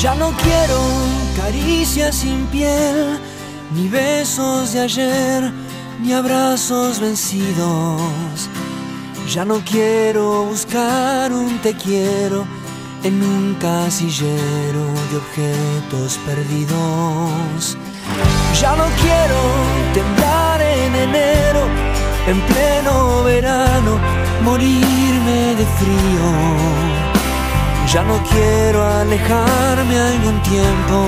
Ya no quiero caricias sin piel, ni besos de ayer, ni abrazos vencidos. Ya no quiero buscar un te quiero en un casillero de objetos perdidos. Ya no quiero temblar en enero, en pleno verano, morirme de frío. Ya no quiero alejarme algún tiempo,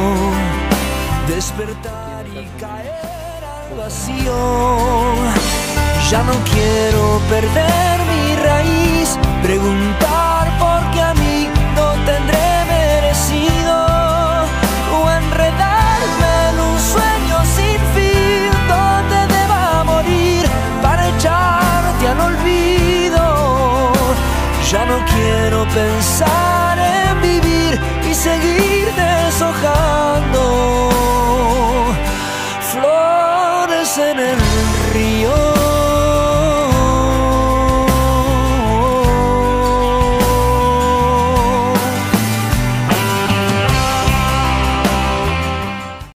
despertar y caer al vacío. Ya no quiero perder mi raíz, preguntar por qué a mí no tendré merecido o enredarme en un sueño sin fin donde deba morir para echarte al olvido. Ya no quiero pensar sevgi